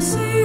see.